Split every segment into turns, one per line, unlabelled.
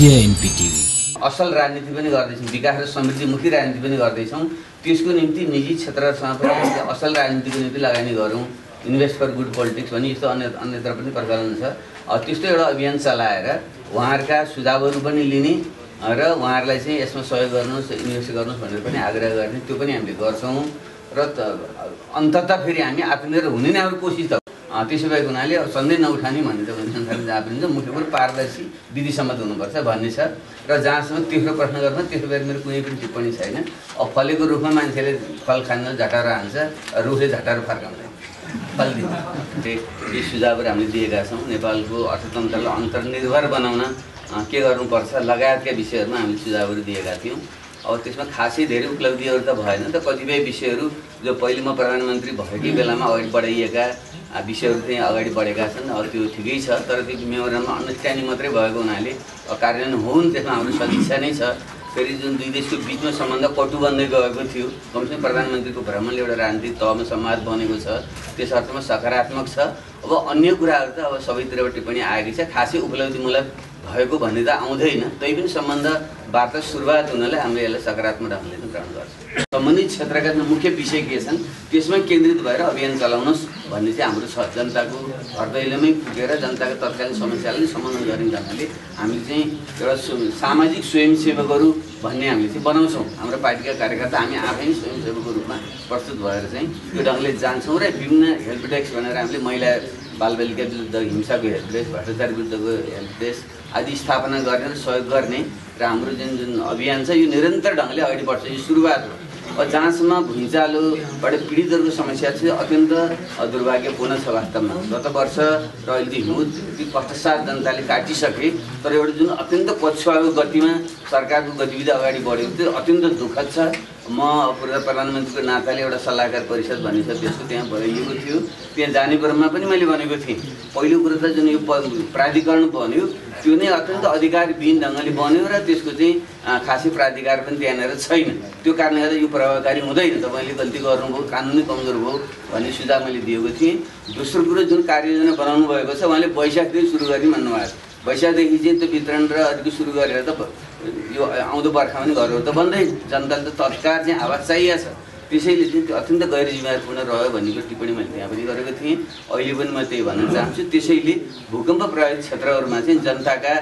Media एनपिटिभी
असल राजनीति पनि गर्दैछौँ विकास र समृद्धिमुखी राजनीति पनि गर्दैछौँ। त्यसको निम्ति निजी क्षेत्रसँग पनि असल राजनीतिको निम्ति लगानी गरौँ। इन्भेस्ट फर गुड पोलिटिक्स भन्ने यस्तो अन्य अन्यत्र पनि प्रचलन छ। त्यस्तो एउटा अभियान चलाएर उहाँहरूका सुझावहरू पनि लिने र उहाँहरूलाई चाहिँ यसमा सहयोग गर्नुहोस् इन्भेस्ट गर्नुहोस् भनेर पनि आग्रह गर्ने त्यो पनि हामीले गर्छौँ। र अन्ततः फेरि हामी आत्मनिर्भर हुने नै हाम्रो कोसिस त त्यसो भएको हुनाले अब सधैँ नउठाने भन्ने त संसारमा जहाँ पनि मुख्य कुरो पारदर्शी विधिसम्मत हुनुपर्छ भन्ने छ। र जहाँसम्म तेस्रो प्रश्न गर्नु त्यसो भएर मेरो कुनै पनि टिप्पणी छैन। अब फलेको रुखमा मान्छेले फल खान झटारो हान्छ रुखले झटारो फर्काउँदैन। फल दिन्छ। त्यही यी सुझावहरू हामीले दिएका छौँ। नेपालको अर्थतन्त्रलाई अन्तर्निर्भर बनाउन के गर्नुपर्छ? लगायतका विषयहरूमा हामीले सुझावहरू दिएका थियौँ। अब त्यसमा खासै धेरै उपलब्धिहरू त भएन त कतिपय विषयहरू जो पहिले म प्रधानमन्त्री भएकै बेलामा अगाडि बढाइएका विषयहरू चाहिँ अगाडि बढेका छन् अब त्यो ठिकै छ तर त्यो मेमोरेन्डममा अन्डरस्ट्यान्डिङ मात्रै भएको हुनाले कार्यान्वयन हुन् त्यसमा हाम्रो सदिच्छा नै छ। फेरि जुन दुई देशको बिचमा सम्बन्ध कटु बन्दै गएको थियो कमसेकम प्रधानमन्त्रीको भ्रमणले एउटा राजनीतिक तहमा संवाद बनेको छ त्यस अर्थमा सकारात्मक छ। अब अन्य कुराहरू त अब सबैतिरबाट टिप्पणी आएकै छ खासै उपलब्धिमूलक भएको भन्ने त आउँदैन तै पनि सम्बन्ध वार्ता सुरुवात हुनाले हामीले यसलाई सकारात्मक ढङ्गले नै ग्रहण गर्छौँ। सम्बन्धित क्षेत्रका मुख्य विषय के छन्? त्यसमै केन्द्रित भएर अभियान चलाउनुहोस् भन्ने चाहिँ हाम्रो छ। जनताको हृदयलेमै पुगेर जनताको तत्कालीन समस्यालाई समाधान गर्ने ढङ्गले हामीले चाहिँ एउटा सामाजिक स्वयंसेवकहरू भन्ने हामीले चाहिँ बनाउँछौँ। हाम्रो पार्टीका कार्यकर्ता हामी आफै नै स्वयंसेवकको रूपमा प्रस्तुत भएर चाहिँ त्यो ढङ्गले जान्छौँ र विभिन्न हेल्प डेस्क भनेर हामीले महिला बालबालिका विरुद्ध हिंसाको हेल्प डेस्क भ्रष्टाचार विरुद्धको हेल्प डेस्क आदि स्थापना गर्ने र सहयोग गर्ने र हाम्रो जुन जुन अभियान छ यो निरन्तर ढङ्गले अगाडि बढ्छ। यो सुरुवात हो। जहाँसम्म भुइँचालोबाट पीडितहरूको समस्या चाहिँ अत्यन्त दुर्भाग्यपूर्ण छ वास्तवमा। गत वर्ष र अहिले हिउँ ती कष्टसाथ जनताले काटिसके तर एउटा जुन अत्यन्त पछुवाको गतिमा सरकारको गतिविधि अगाडि बढेको त्यो अत्यन्त दुःखद छ। म पूर्व प्रधानमन्त्रीको नाताले एउटा सल्लाहकार परिषद भन्ने छ त्यसको त्यहाँ भइएको थियो। त्यहाँ जाने क्रममा पनि मैले भनेको थिएँ। पहिलो कुरो त जुन यो प्राधिकरण बन्यो त्यो नै अत्यन्त अधिकारविहीन ढङ्गले बन्यो र त्यसको चाहिँ खासै प्राधिकार पनि त्यहाँनिर छैन। त्यो कारणले गर्दा यो प्रभावकारी हुँदैन। तपाईँले गल्ती गर्नुभयो कानुनै कमजोर भयो भन्ने सुझाव मैले दिएको थिएँ। दोस्रो कुरो जुन कार्ययोजना बनाउनु भएको छ उहाँले वैशाखदेखि सुरु गर्ने भन्नुभएको वैशाखदेखि चाहिँ त्यो वितरण र अलिकति सुरु गरेर त यो आउँदो बर्खामा पनि घरहरू त बन्दै जनताले त तत्काल चाहिँ आवाज चाहिएको छ। त्यसैले चाहिँ त्यो अत्यन्त गैर जिम्मेवारपूर्ण रह्यो भन्ने टिप्पणी मैले त्यहाँ पनि गरेको थिएँ। अहिले पनि म त्यही भन्न चाहन्छु। त्यसैले भूकम्प प्रभावित क्षेत्रहरूमा चाहिँ जनताका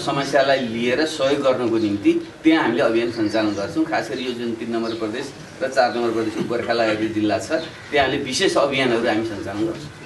समस्यालाई लिएर सहयोग गर्नको निम्ति त्यहाँ हामीले अभियान सञ्चालन गर्छौँ। खास गरी यो जुन तिन नम्बर प्रदेश र चार नम्बर प्रदेशको गोर्खा लागेको जिल्ला छ त्यहाँ हामीले विशेष अभियानहरू हामी सञ्चालन गर्छौँ।